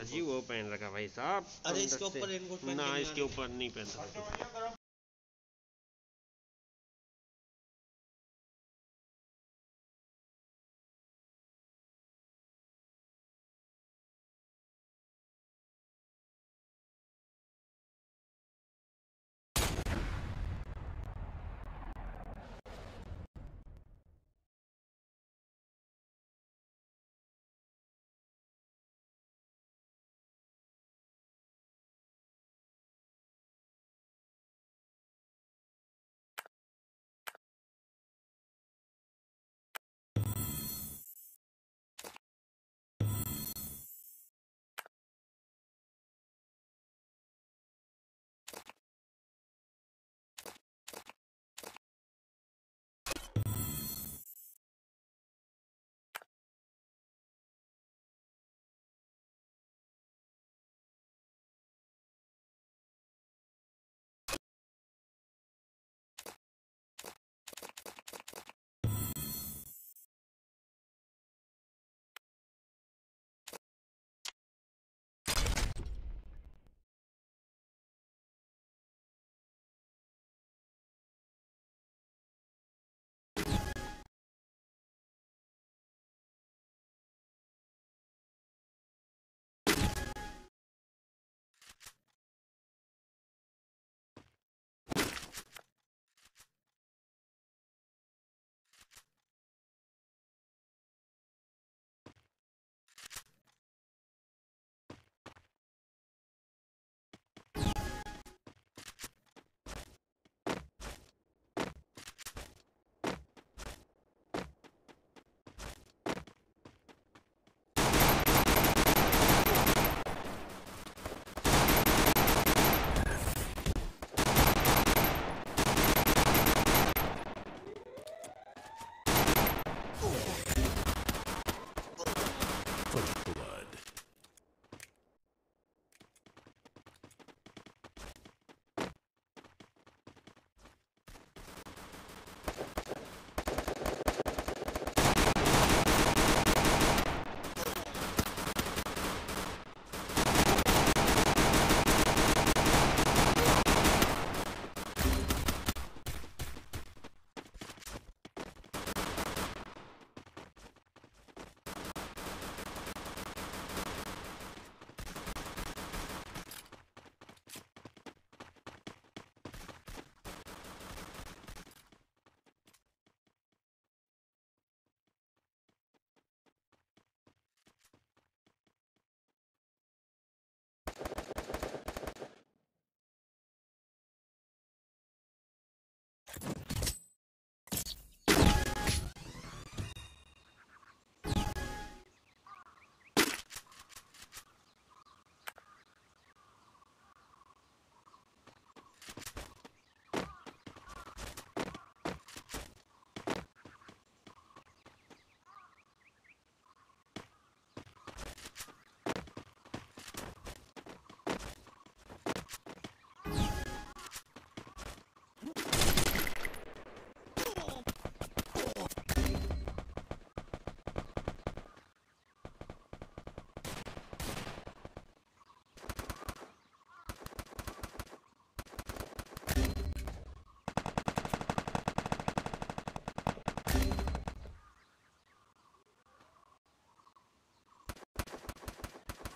अजी वो पहन रखा भाई साहब। ना इसके ऊपर नहीं पहन सकते।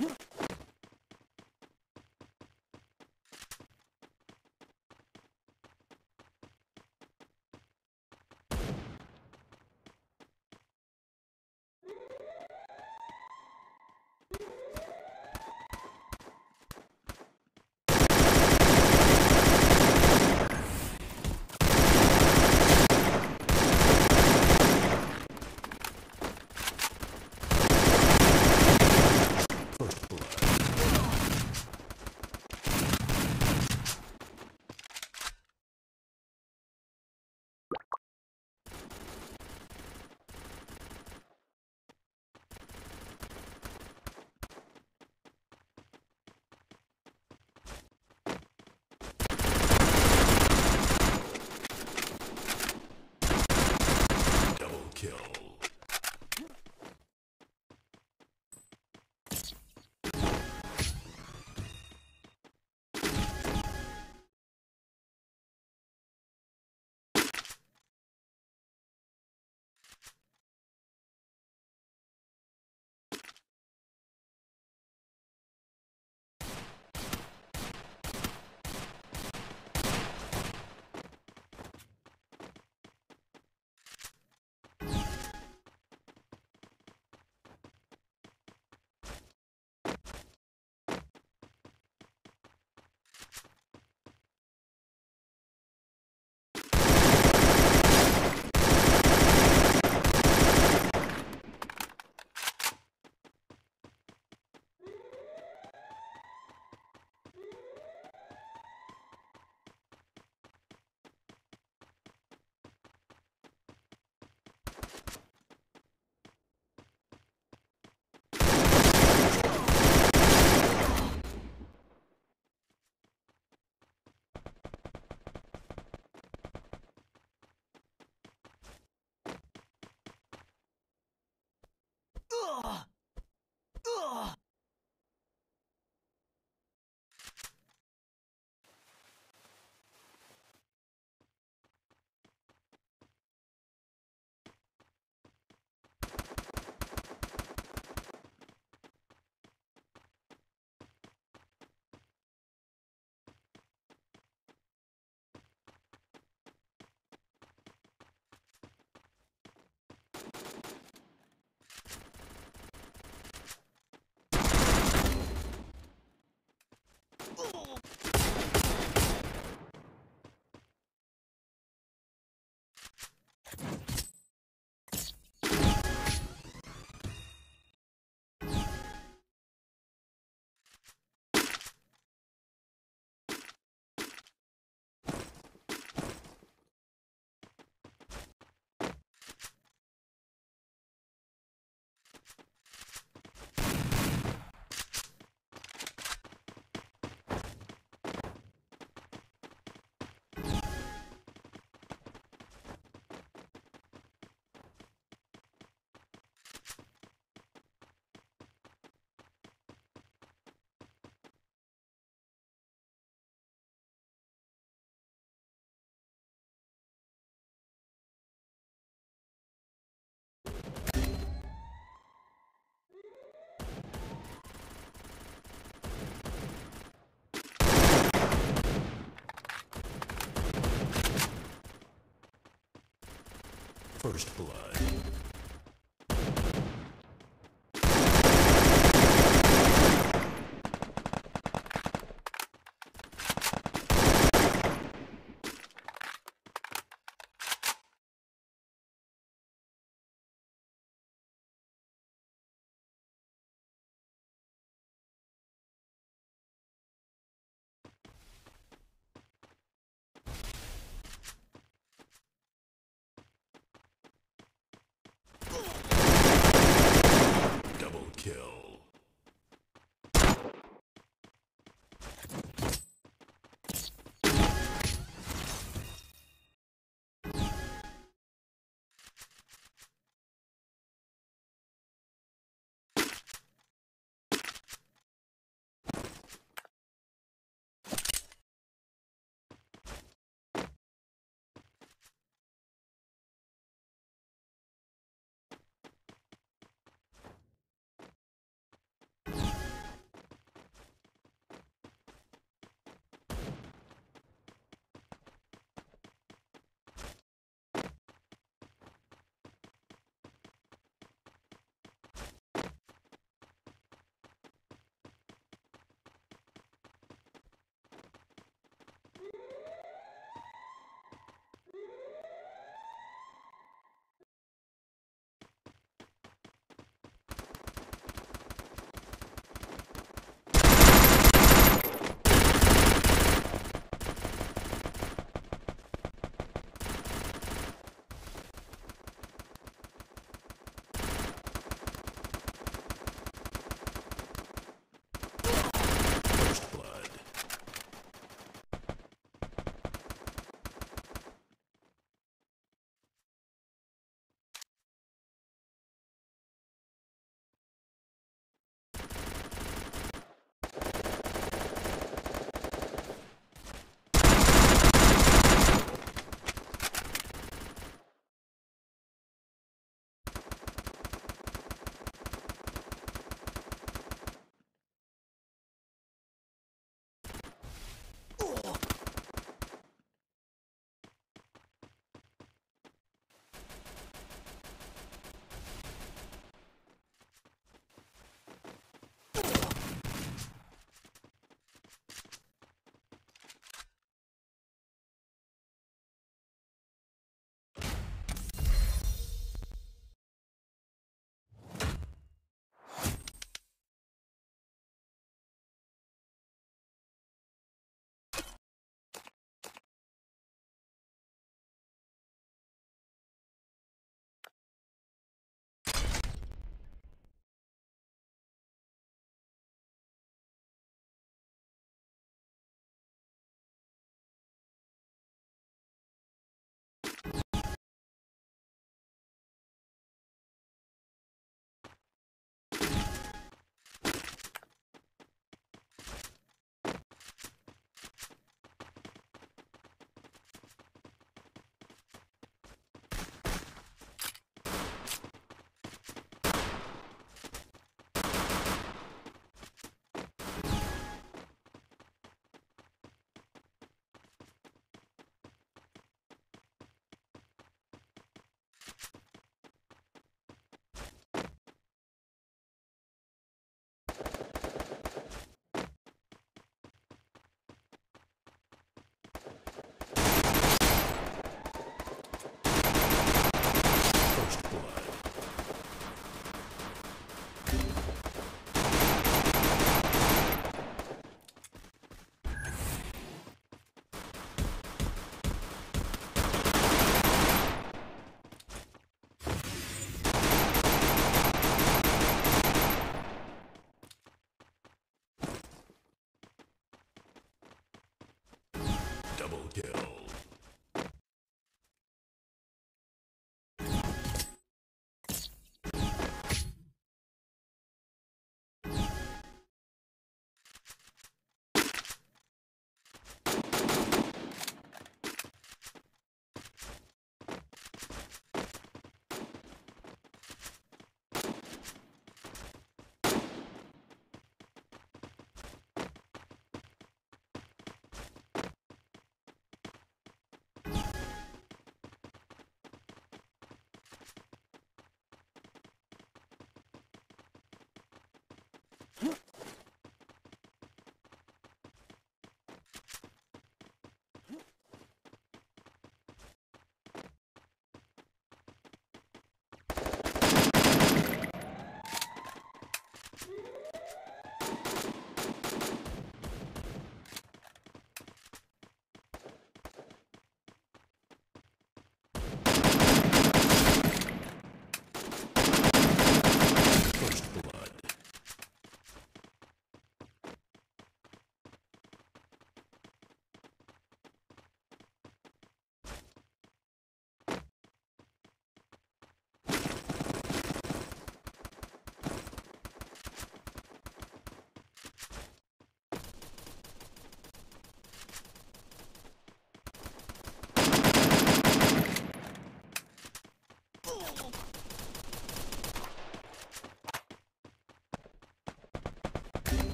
Yeah. Oh! First blood.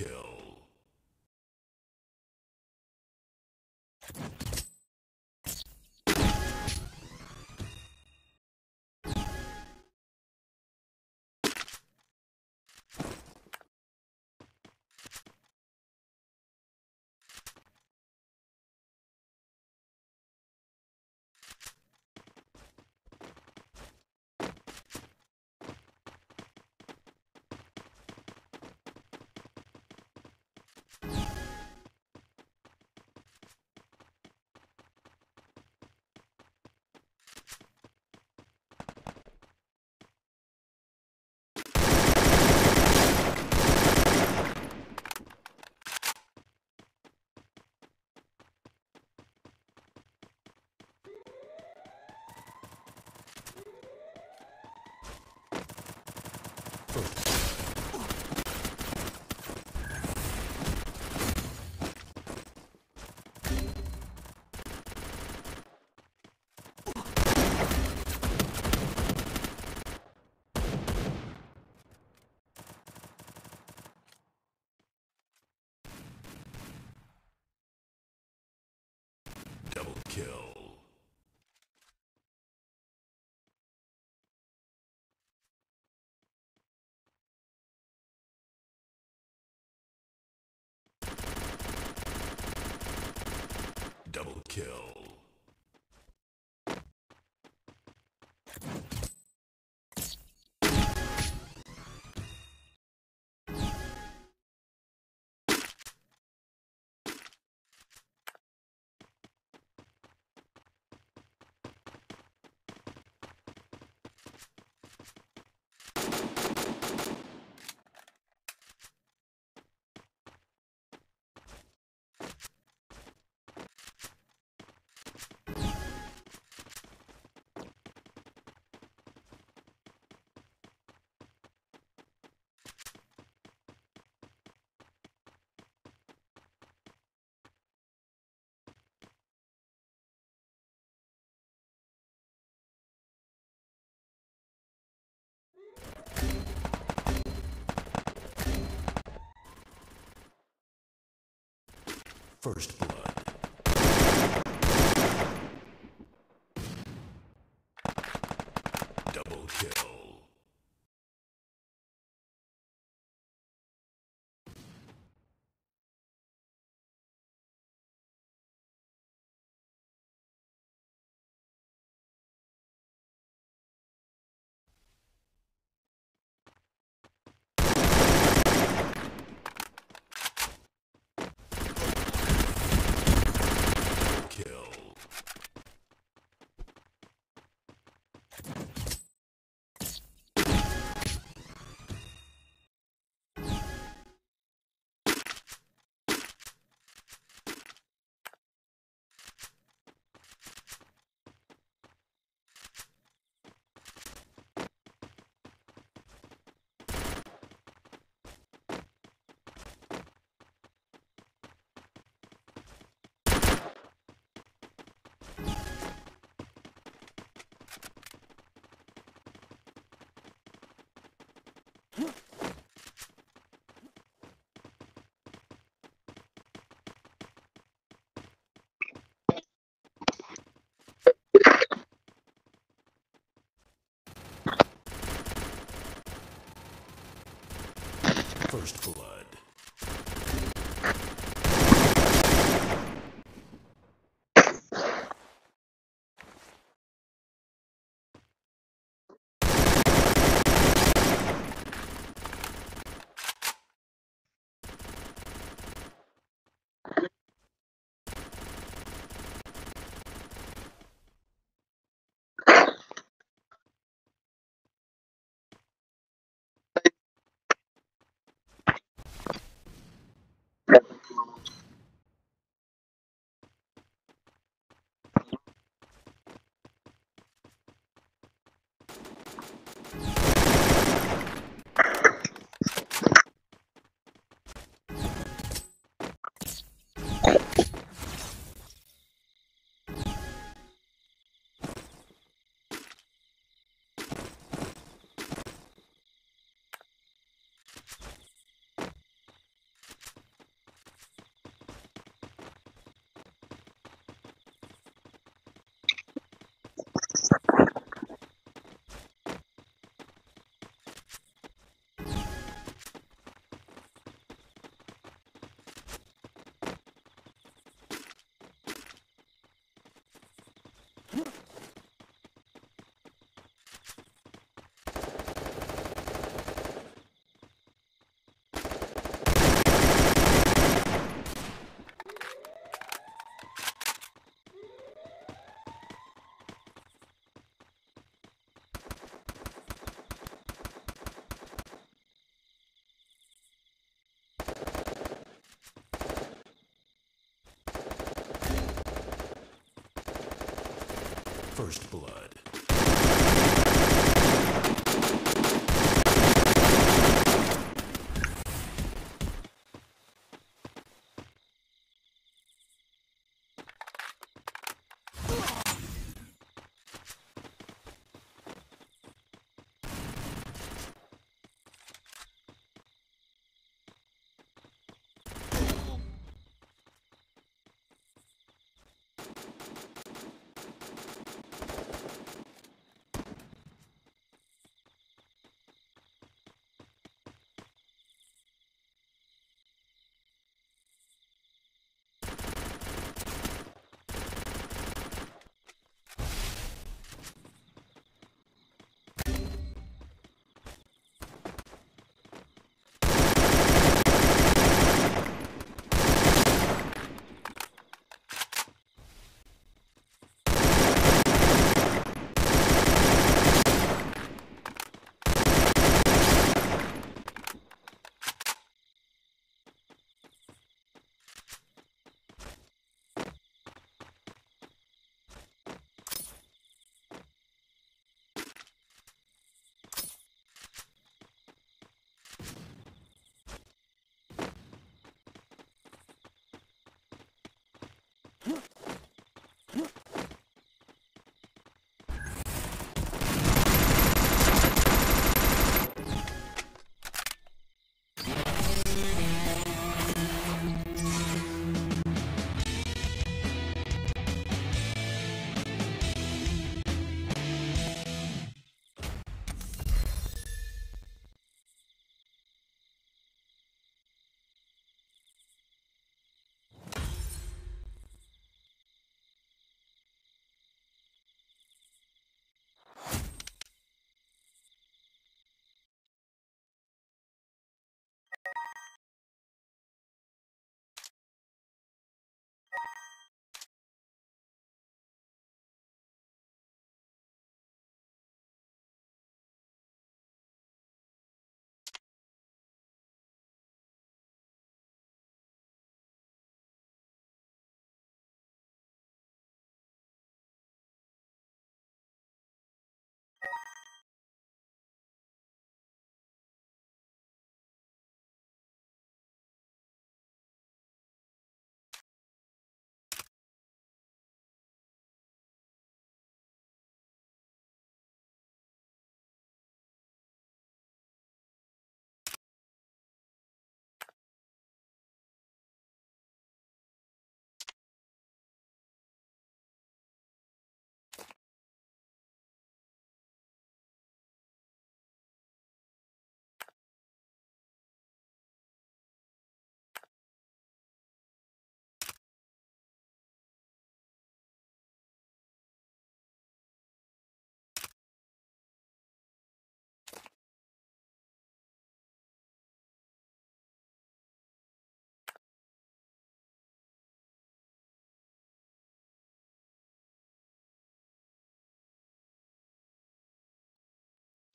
Kill. Ooh. First blood. first floor. Huh?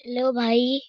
Hello भाई।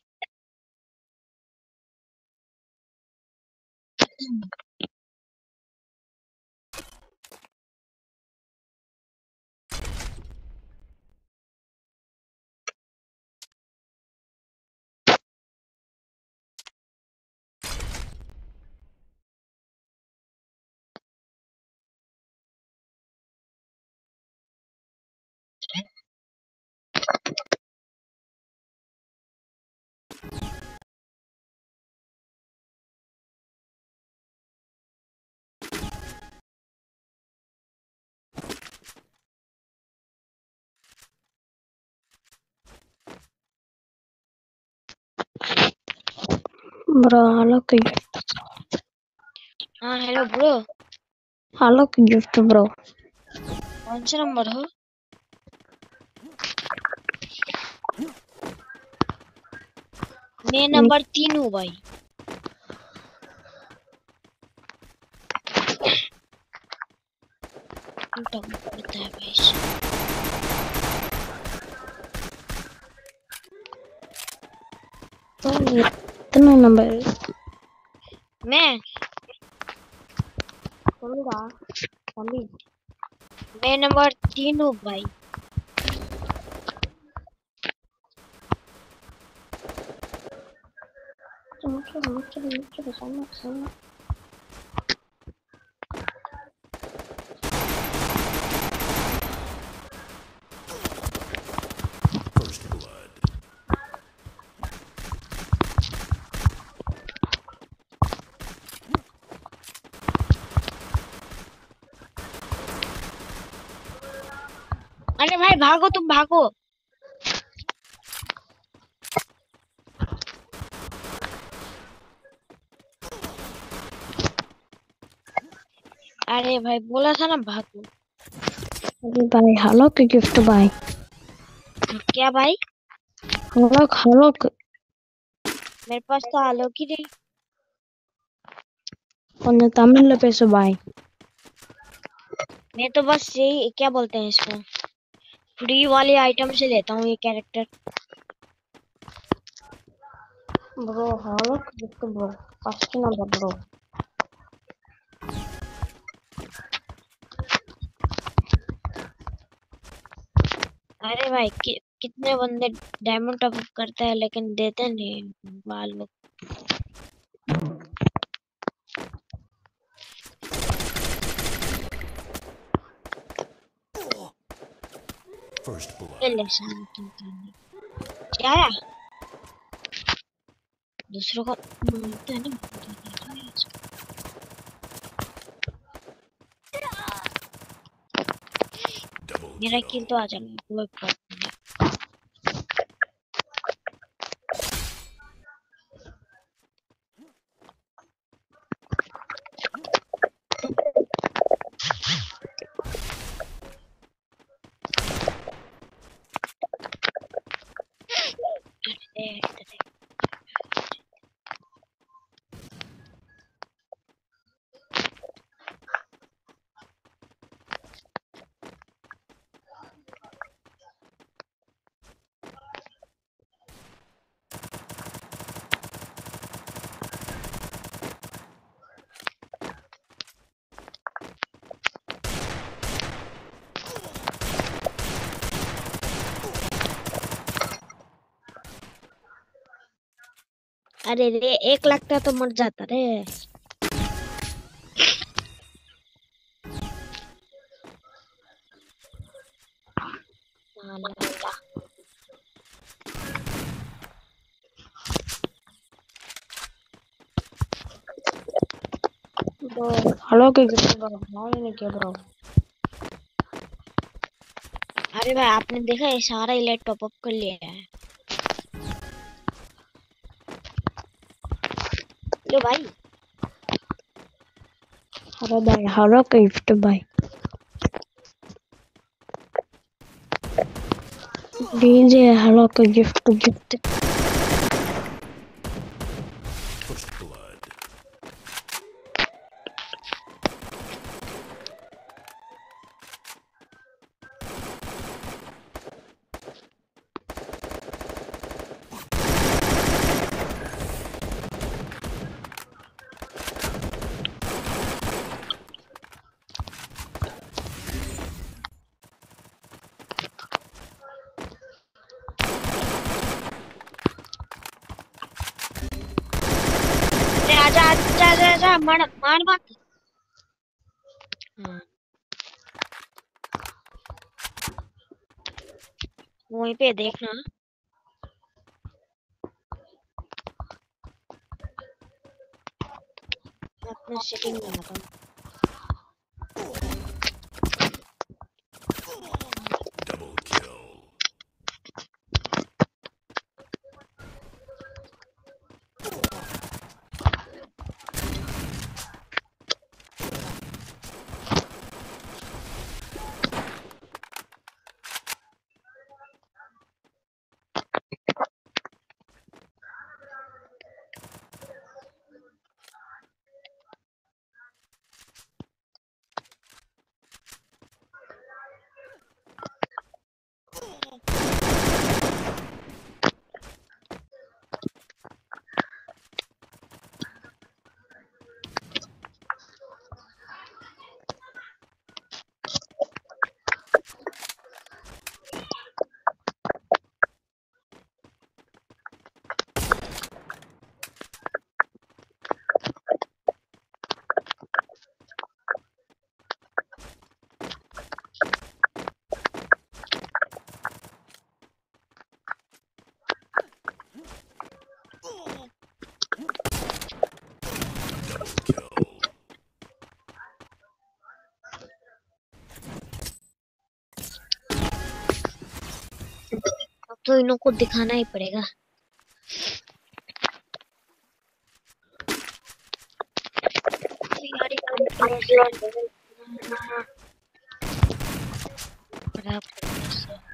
Bro, halo ke हाँ hello bro ke gift bro. कौन सा नंबर हो मैं नंबर तीन हूँ भाई पड़ता है भाई तो कितना नंबर मैं बोलूँगा अभी मैं नंबर तीन हूँ भाई चलो चलो चलो चलो भागो तुम भागो। अरे भाई बोला था ना भागो। अरे भाई हलक गिफ्ट तो भाई। क्या भाई? हलक हलक तो- मेरे पास तो हलक ही नहीं। और तमिल पैसे भाई। मैं तो बस यही क्या बोलते हैं इसको? फ्री वाले आइटम से लेता हूँ ये character bro hello bro. First number bro. अरे भाई कि, कितने बंदे डायमंड टॉप करते हैं लेकिन देते नहीं बाल लोग। First blood. है दूसरों को मारते हैं ना मेरा किल तो आ जाएगा कोई प्रॉब्लम नहीं अरे अरे अरे रे एक लगता तो मर जाता रे। ब्रो अरे भाई आपने देखा ये सारा इलेक्ट टॉप अप कर लिया है? भाई। हरा भाई हरा गिफ्ट भाई। डीजे हरा के गिफ्ट गिफ्ट मारा मार मार मत हाँ वहीं पे देखना। अपना सेटिंग लगाता हूँ। तो को दिखाना ही पड़ेगा। खराब करने से।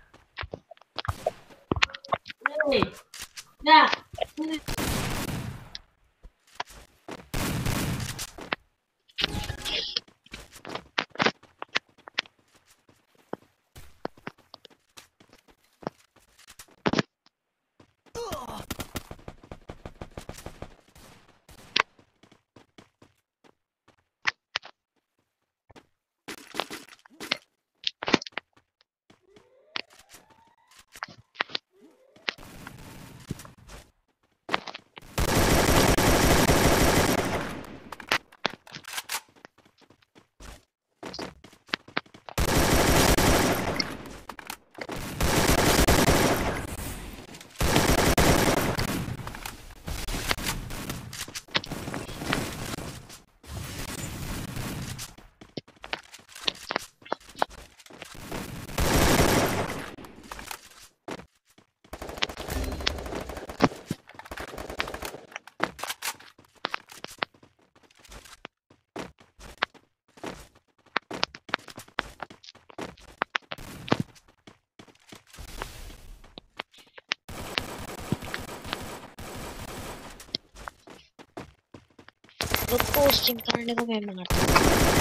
रुको स्ट्रीम करने को मैं मारता हूँ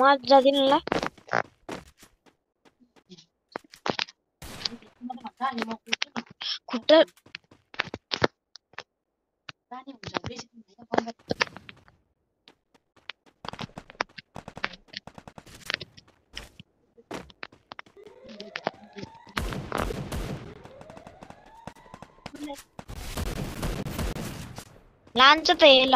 muazzadinla kutar ലാഞ്ച തേയില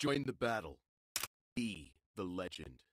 Join the battle. Be the legend.